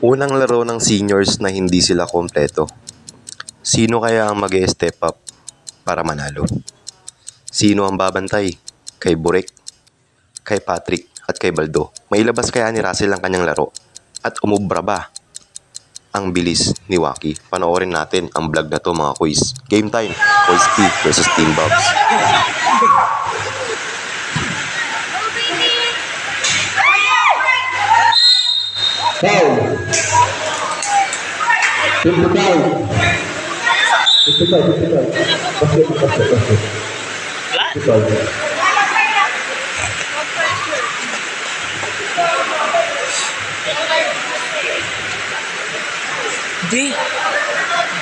Unang laro ng seniors na hindi sila kompleto. Sino kaya ang mag step up para manalo? Sino ang babantay? Kay Burek, kay Patrick, at kay Baldo. Mailabas kaya ni Russell ang kanyang laro? At umubra ba ang bilis ni Waki? Panoorin natin ang vlog na to mga quiz. Game time, Quiz P versus Team Bobs. Foul. Di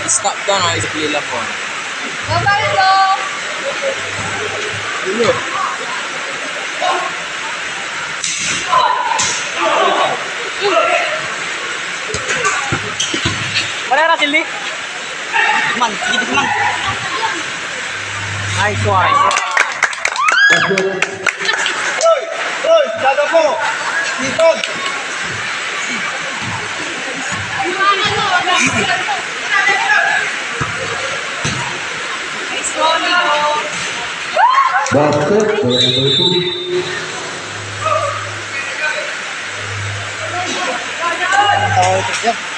stop down alis beli lapon. Bapak itu. Dulu. Dulu. Wala na sildi. Man, gigit man. Nice one. Basket. Nice one, Lo! Basket. Bola number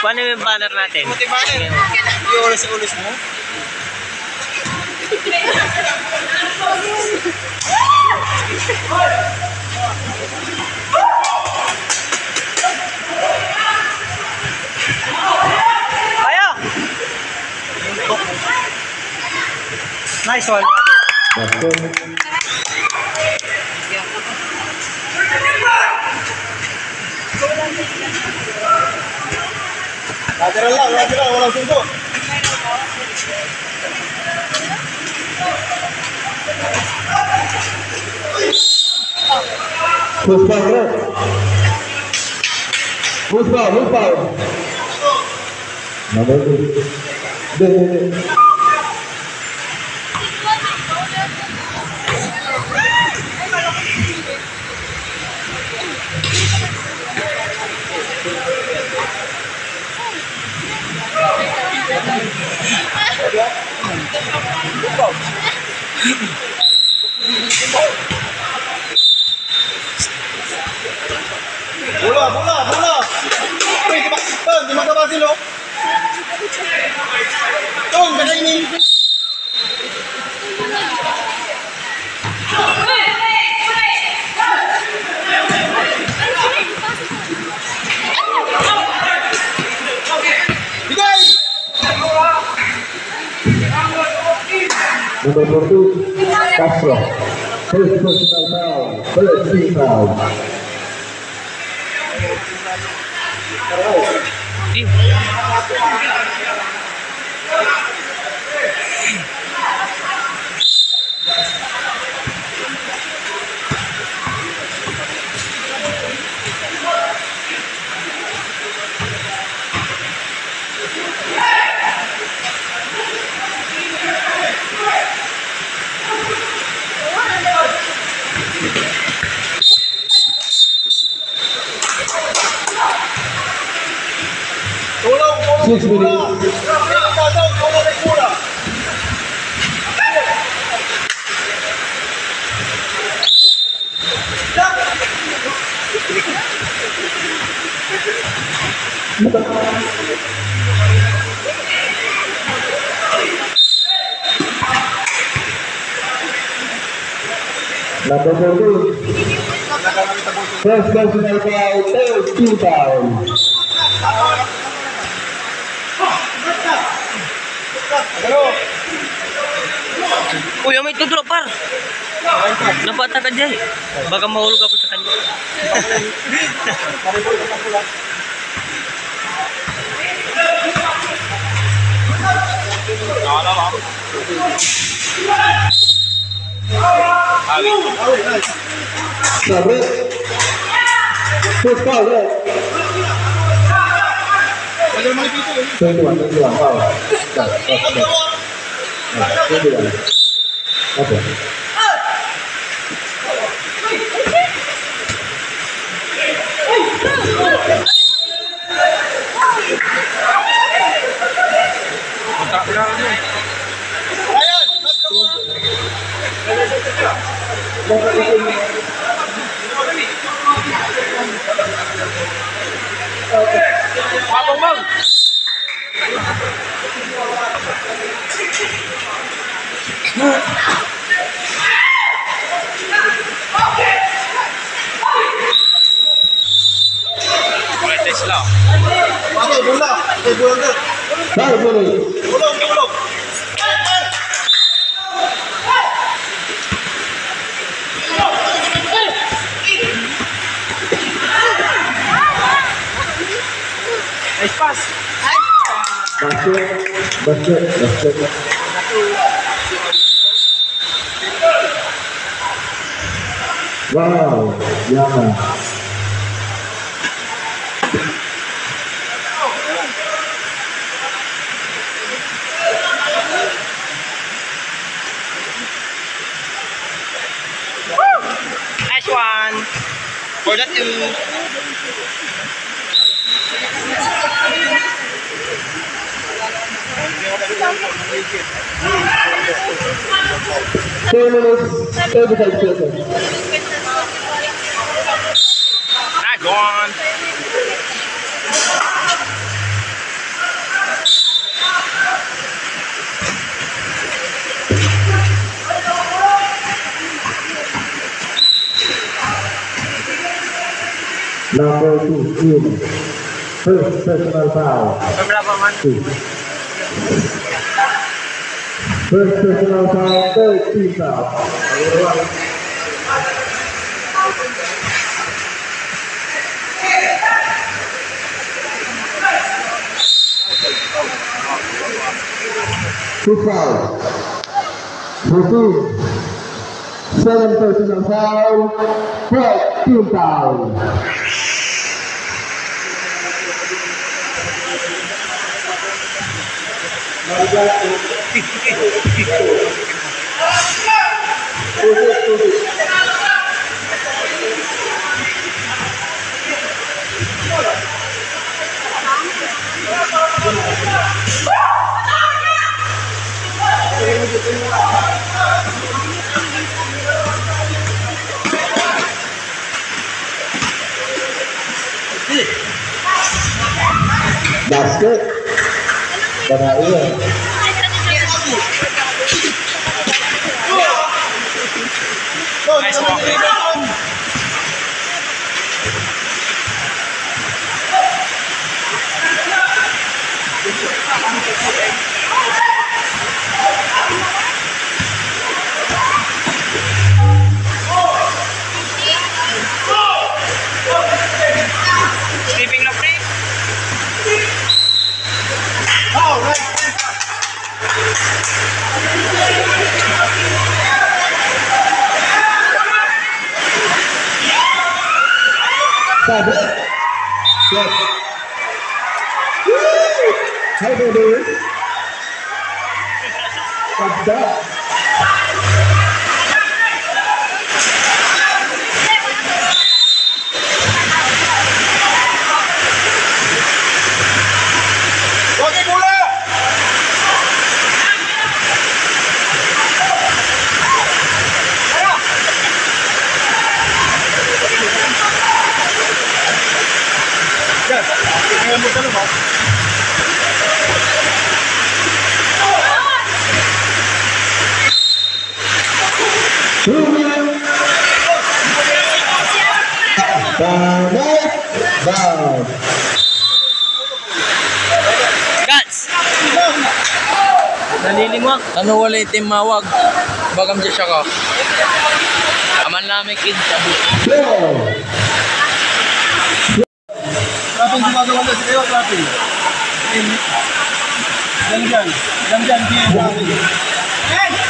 Paano yung banner natin? Buti banner. Yung ulis-ulis mo. Ayo! Nice one. Basket. Lateral lado. Puspa. Puspa, puspa. Number two. Bola, bola, bola. Uy, di magkabasil, oh. Ton, kada ini. Número 2, Castro. Sensacional, Felicidade. Thank tulong, tulong. Number 14, first personal foul. Third team foul. Uy, may itu par. Napata ka dyan. Baka mahulog ako sa kanya. Awit. Push. chơi đùa chơi đùa vào cả chơi đùa ok Thank you. 형! Mana bola? Eh bola. Mana bola? Bola, bola. Nice pass. Back to back to back to Wow, yeah. Nice one. For the two. Uh, Not gone. Number two, First personal foul. Two. First personal time, 13 pounds. two fouls. Repeat. Seven personal foul, thirteen foul. Now basket, duduk Nice walk. Foul. Foul. Guts. Nalilimwak. Ano wala yung timawag? Bagam dyan siya ka. Aman namin kid sabi. Fair. Trapin gumagawa na si kayo, trapin. Diyan dyan. Diyan dyan, di trapin. Inbounder.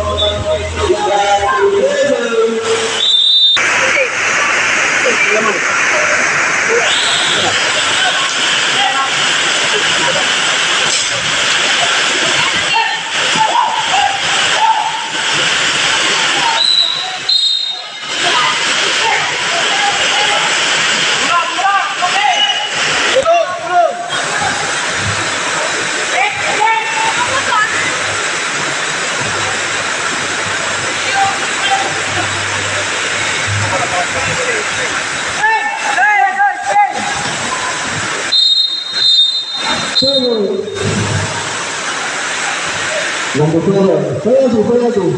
Dando fuera, fuera tú, fuera tú.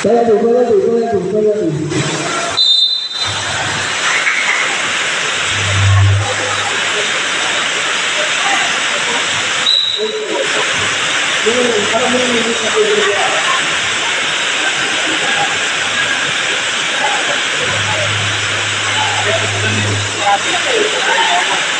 Fuera tú, fuera tú, fuera tú, fuera tú. Thank you.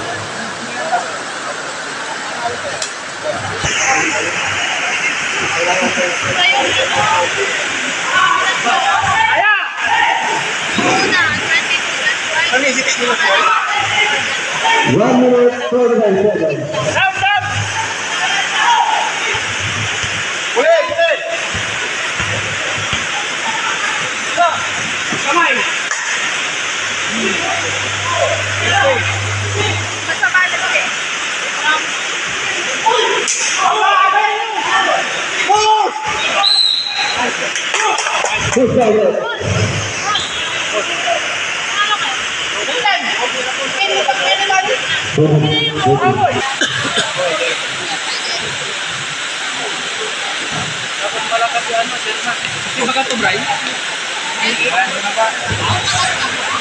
One minute, thirty-nine seconds. Push down there. Iba ka to, Brian?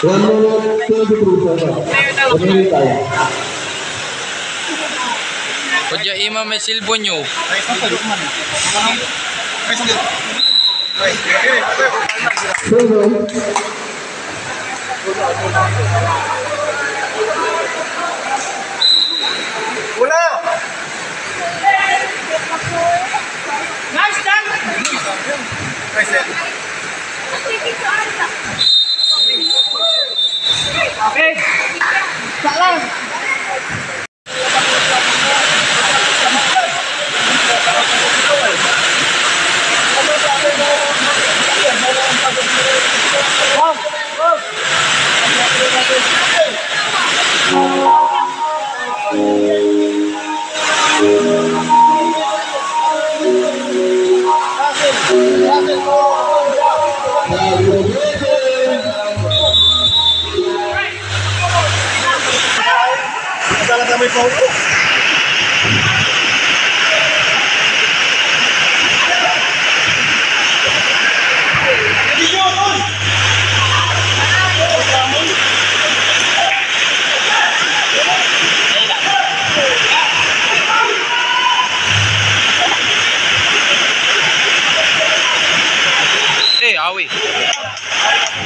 One minute, twenty-three seconds. One minute tayo. Kudya ima may silbo nyo. Seven. Wala! Nice! Ay, set. Okay.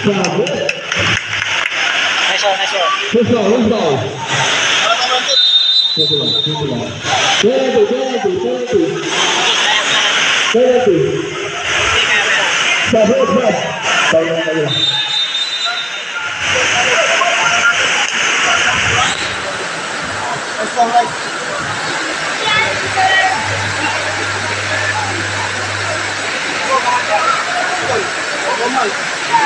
没事，没事。收到，收到。收到，收到。收到，收到。收到，收到。收到，收到。收到，收到。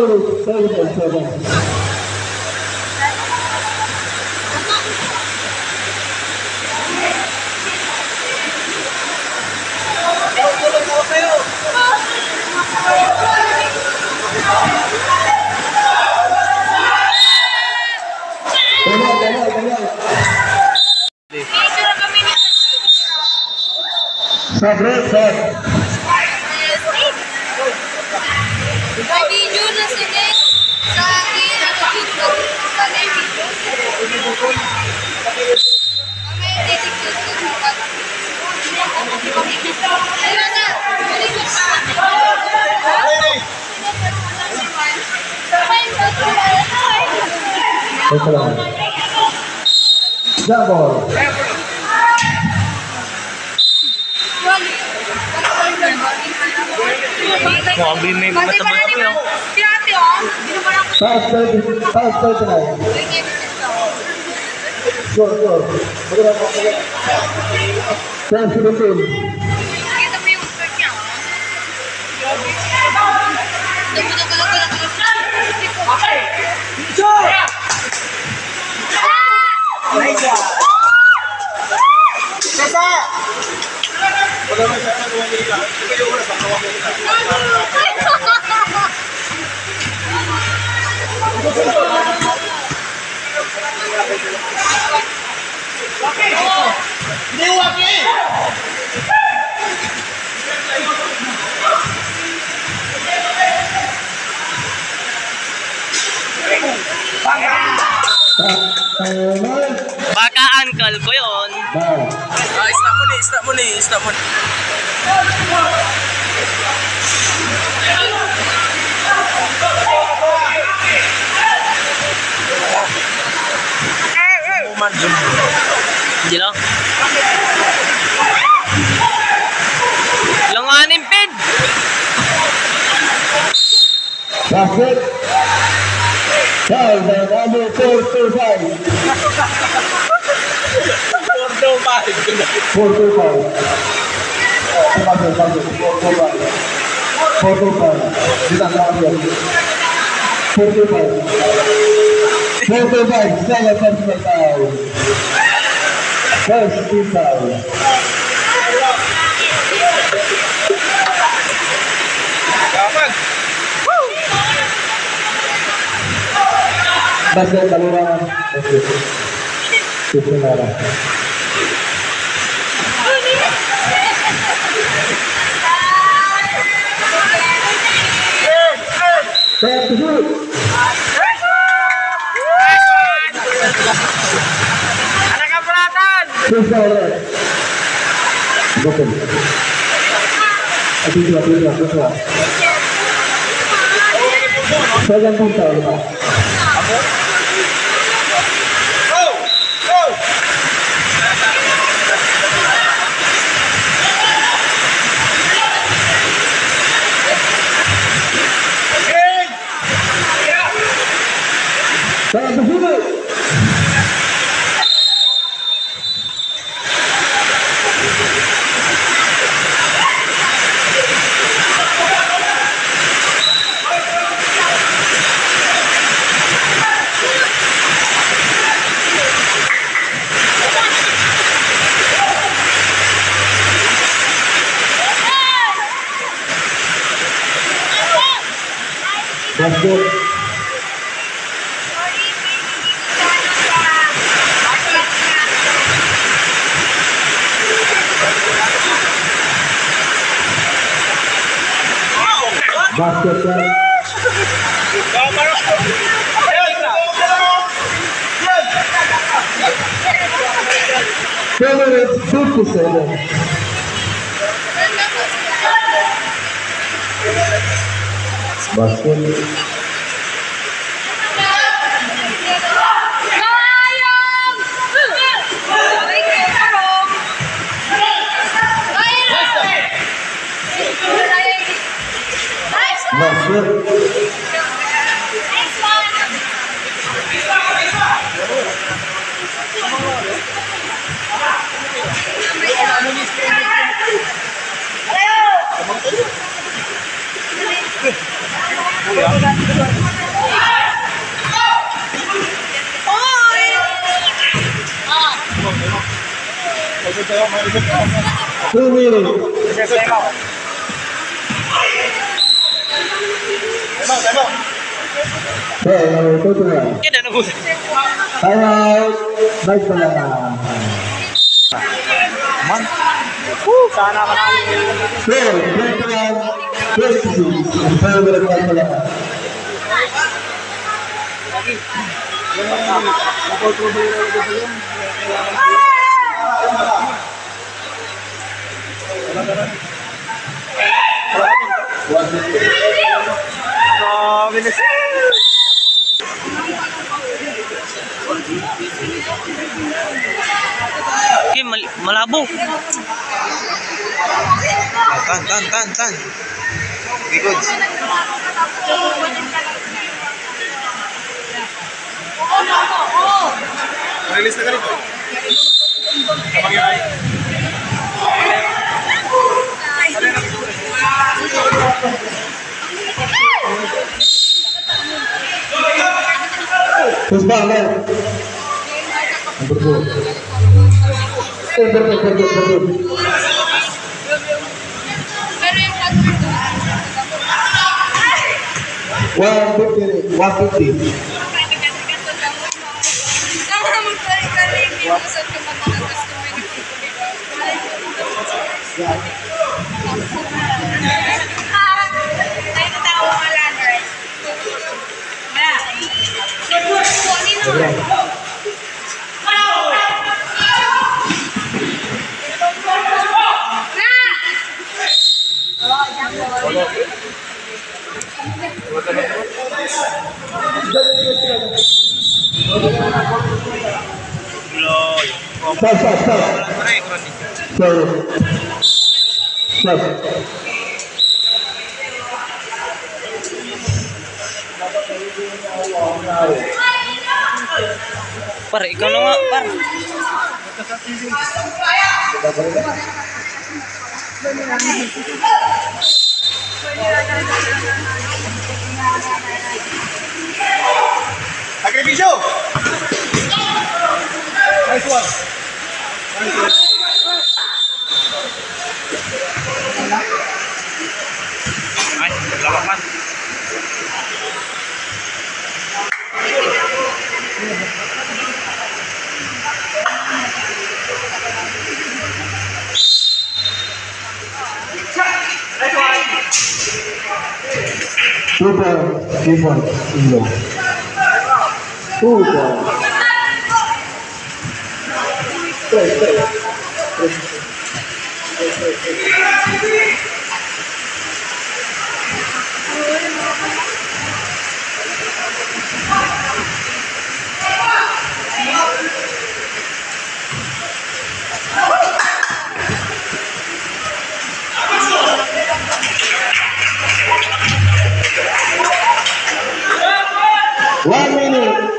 ouro, sangue da. sini selagi hidup kami hidup kami Terima kasih. Baka uncle ko yun. Ah, stop mo ni, stop mo ni, stop mo ni. Dun. Hindi lang. Langanin, Pid! Basket. Five, and number four, two, five. Bordeaux ba? Four, two, five. Basket, basket. Four, two, five. Four, two, five. Kita sama dia. Four, two, five. Four, two, five. Seven personal foul. Hospital. Basket Balurangan. Itu merah. Thank you. galera. Bacana. Aqui, aqui, aqui, aqui. Pega a vontade, tá? Tá, tá, tá. Minutes. Okay, number two to one. Yan na. Nice pala na. Sana ka na. Four, twenty-one, twenty-six. Five minutes nice pala na. Okay, mal malabo. Tan, tan, tan, tan. Good. Release na ganito. Who's back now? Number Terus bang, Stop, stop, stop. Sorry. Agribijo! Nice one. Nice one. Chuta, FIFA, não. Chuta. Peraí, peraí. One minute.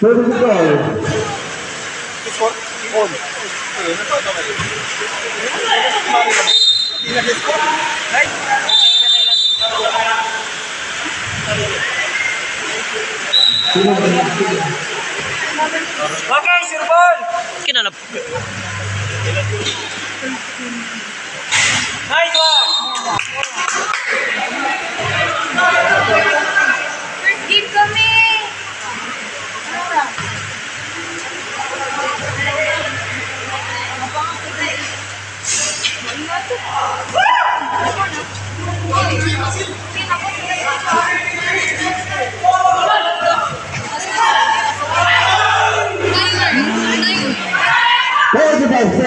Where does ini. Thirty to go. Kinanap. First game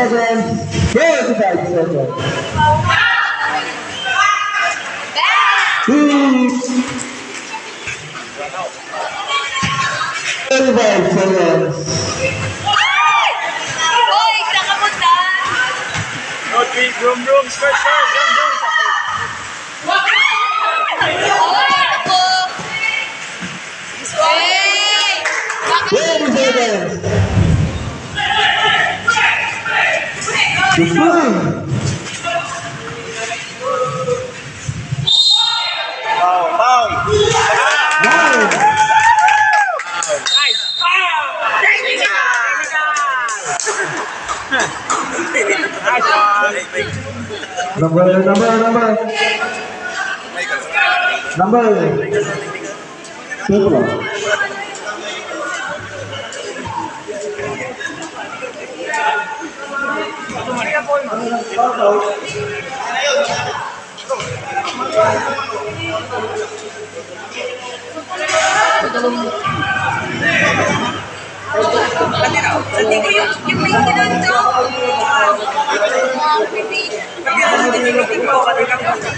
seconds. 25 seconds. Heat. 35 seconds. Hoy, nakapunta! Hoy, ako! Hey! Bakit? 20 seconds. Chúc mừng Number, number, number. Number. Number. Hindi ko yung yung may kinanto. Very, very. Guts.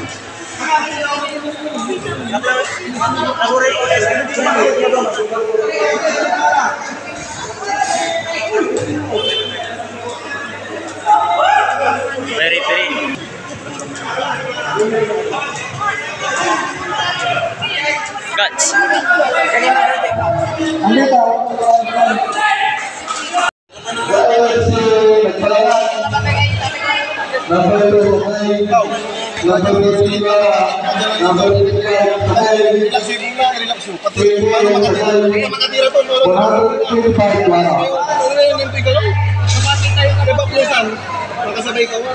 Andito. Dahil si Nagpalayan. Number two, okay. Number three, Number three, okay. Relax yung muna, relax yung. Pati yung ano? 125 wala. Ano na yun, yung ikaw? Sumating tayo ka. Diba, plusan? Makasabay ka, wa?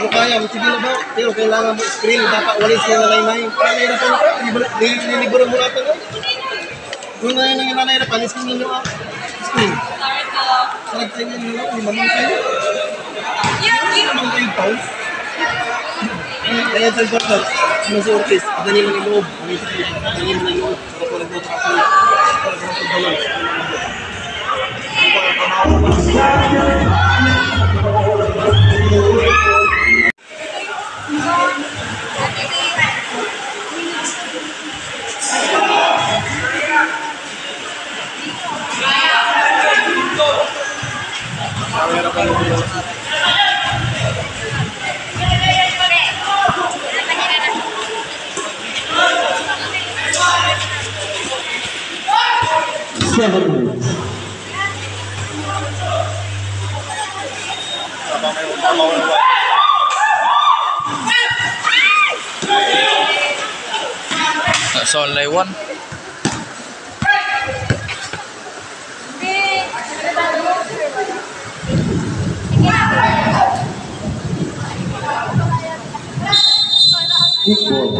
Kung kaya, sige na ba? Pero kailangan mo screen, dapat walis yung nanay-nay. Kaya nahirapan ka, niliburo mo natin. no? Kung ngayon ang nanahirapan, screen ninyo ah. Screen. Nag-screen ninyo, lima man kayo. Lima man kayo pa. Kaya sa doktor, sinusurtis, dali mo ng loob. Dali mo ng loob. Para ko nagbutrato. Para ko nagbutrato. seven. That's all I want. Equal.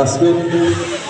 parce que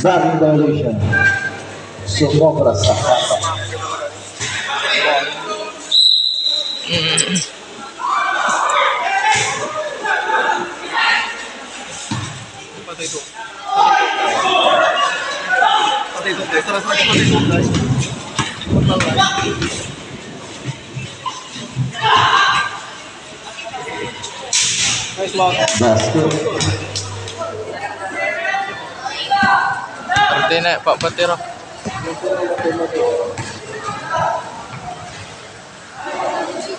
Zalinda Alexandre. Socobra safada. Mais lock. Basket. Nanti nek Pak Petir.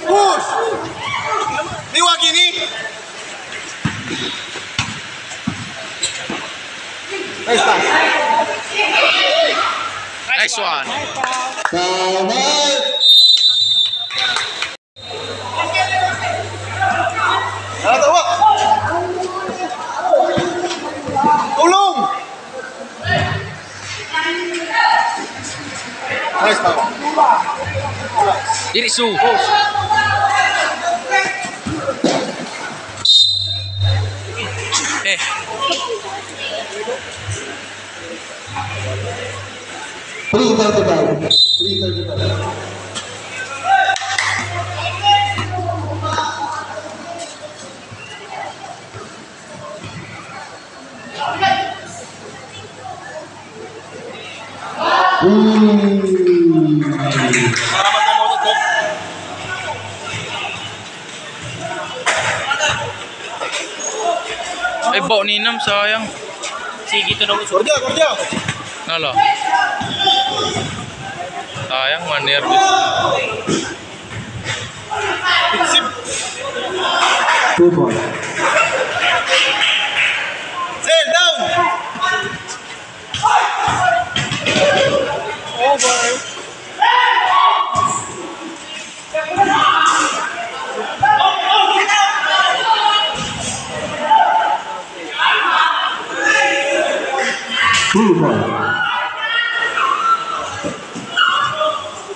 Push. Niwa gini. Nice pass. Nice one. One. Diri subuh perlu. Bau ninam, sayang. Si gitu dong. Kerja, kerja. gordya! Hala. Sayang, maner. Two points.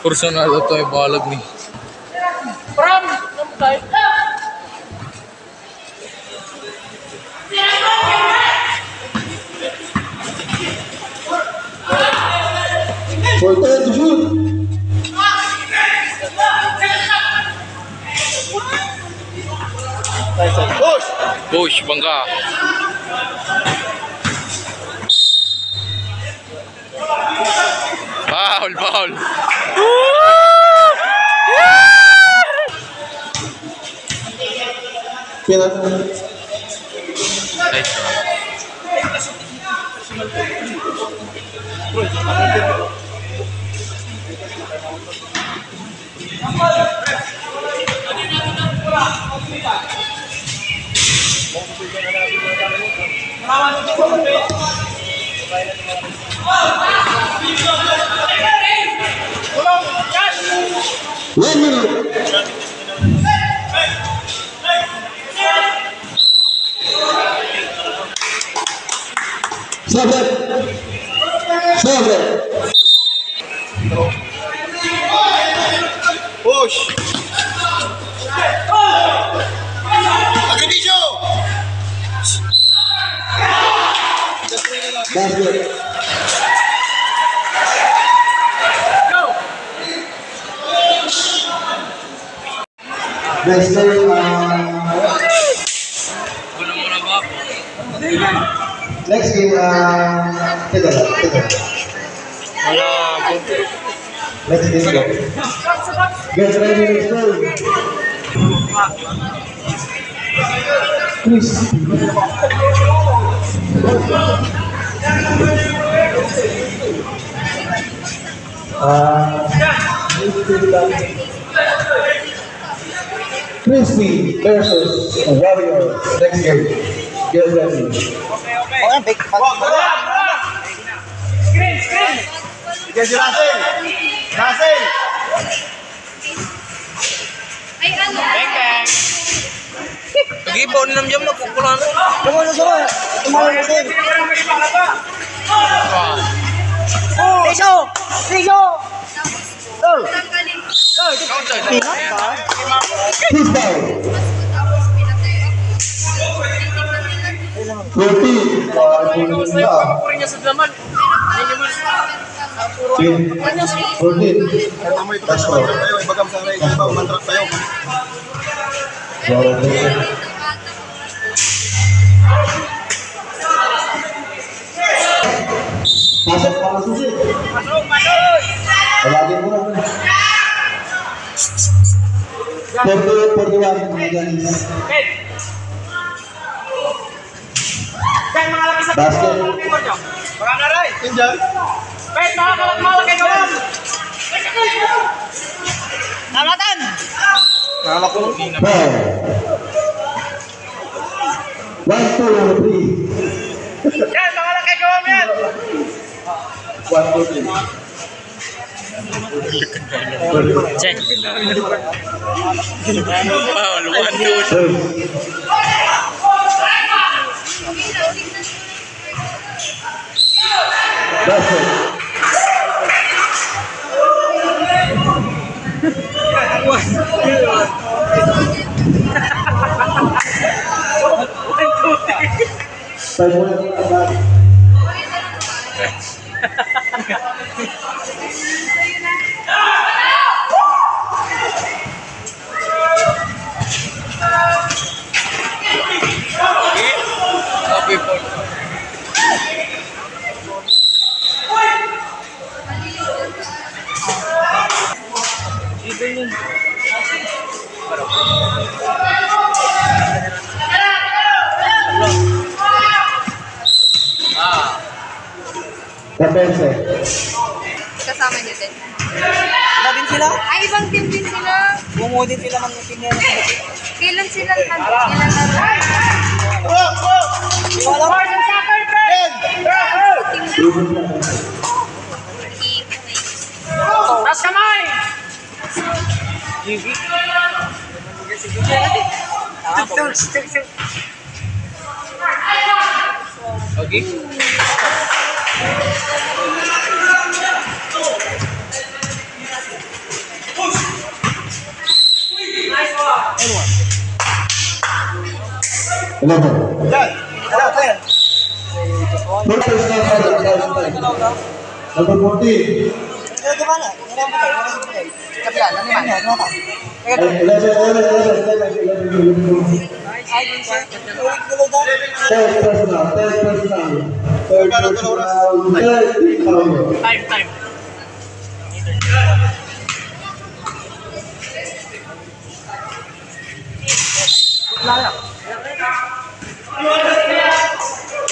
Personal to ay balag ni. Ten to shoot. Push! Push bangga. Wait a minute. Next game uh, Tegal Tegal next game go. Get ready next game Chris uh, Crispy versus Warriors. Next game. Get ready. Sige, si Russell. Russell. Ay, ano? Nag-ibaw ni Nam Jam na kukulan. Tanggalin. Hit down. Tapos pinatay ako. Pinat ba? Football. Berarti Masuk, masuk, masuk. Masuk, masuk. Lagi murah. Perlu perluan kemudian basket. Orang Check. Wow, lumayan dude. That's 11. Good personal fight. Number 14. Third personal, third personal, third personal, third personal. Time, time.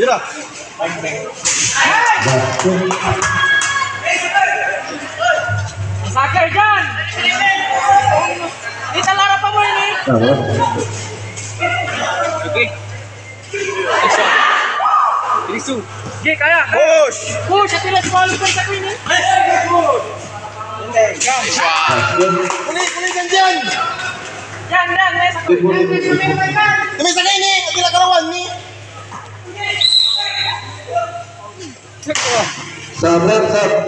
Mira. Sakir Jan. Kita lara apa mau ini? Oke. Isu. Oke, kaya. Push. Sabar, sabar.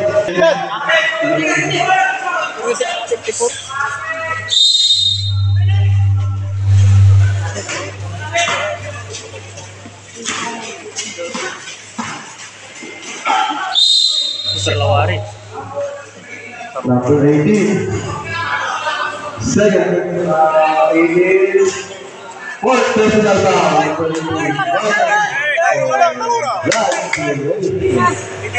Satu ini saya ini Waktu sudah sampai. Yan. Terlawari.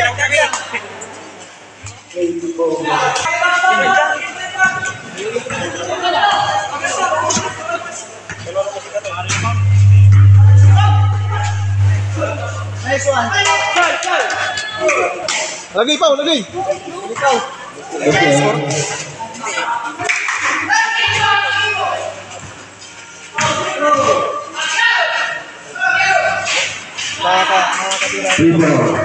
Number 18. Second, uh, libero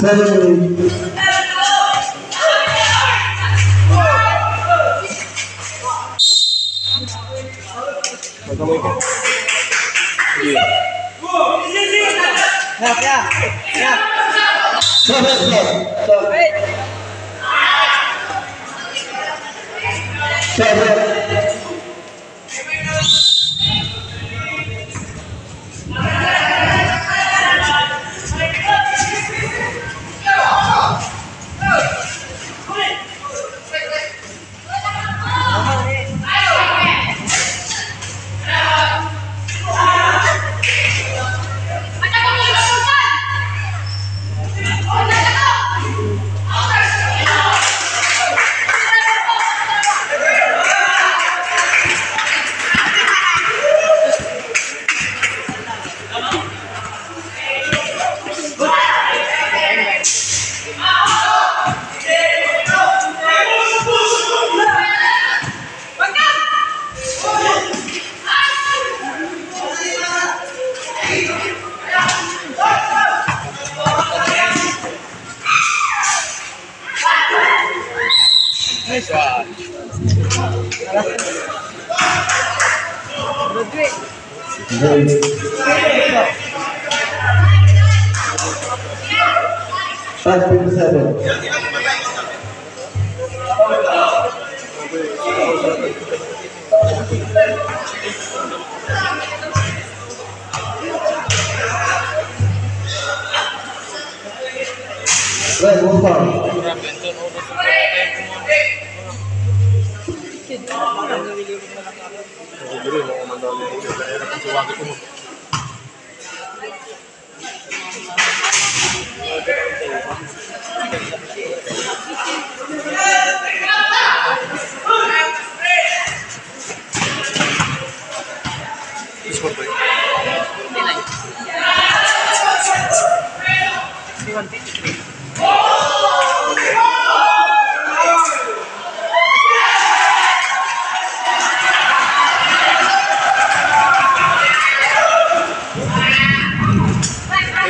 seven Ya, ya, ya. Stop,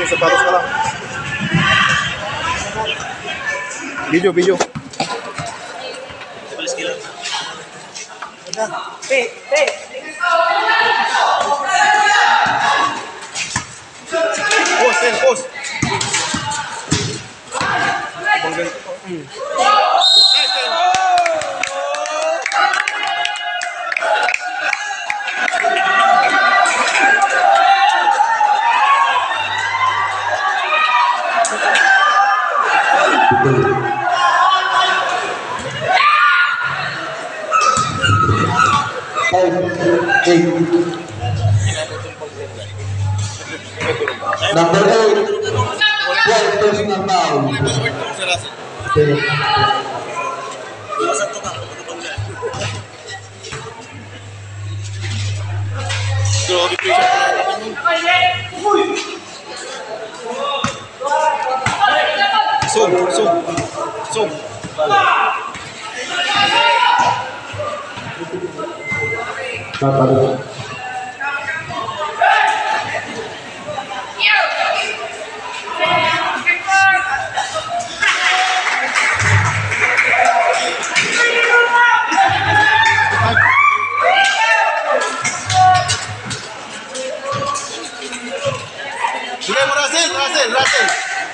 se paró sola. Billo, billo. Pe, pe. Pos, eh, pos. Tây Trịnh Năm thứ tư Quay tôi. Zoom, zoom, zoom. Cátaros.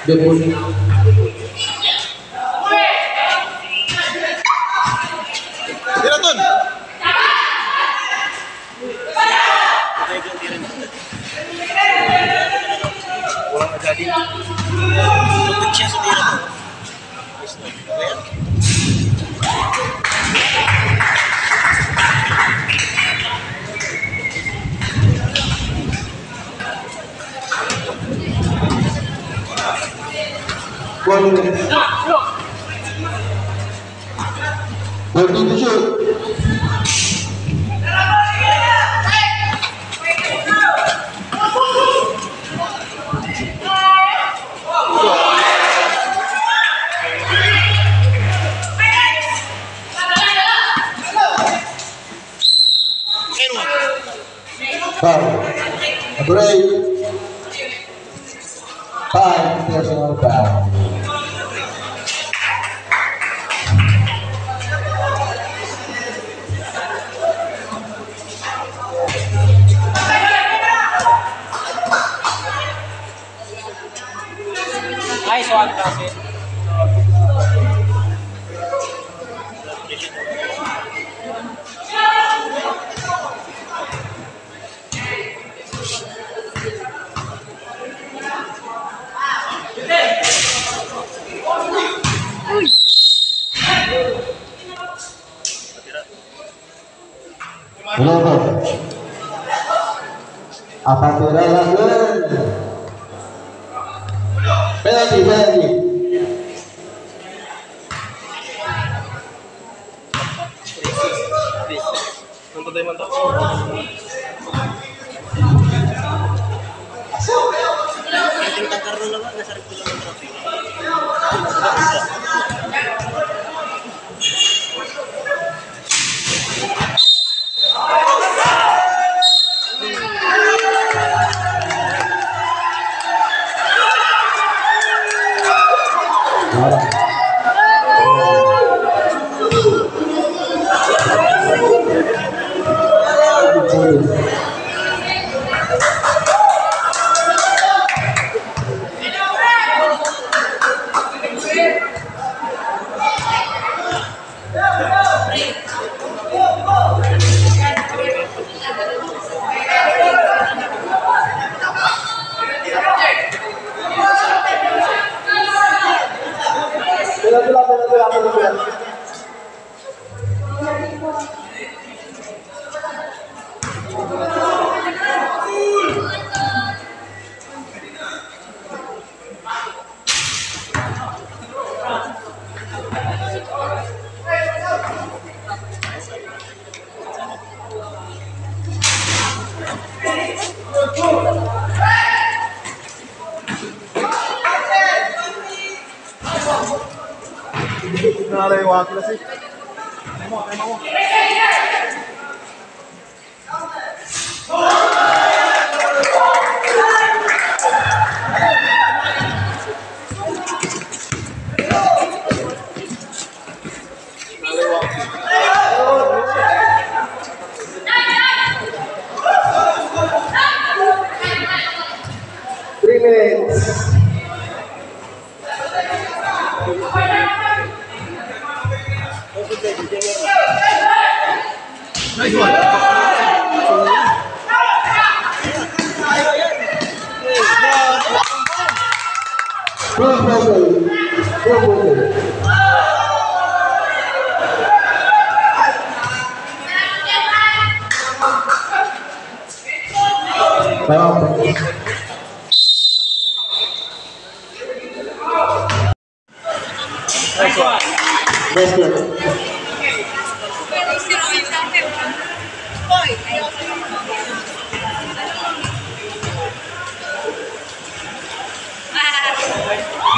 Brasil, 시작. Come on, Emma. luôn Rồi, rồi, rồi. Rồi, rồi, rồi. Phải không? That's good.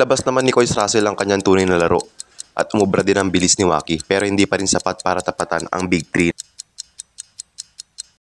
Nailabas naman ni Coach Russell ang kanyang tunay na laro at umubra din ang bilis ni Waki pero hindi pa rin sapat para tapatan ang Big 3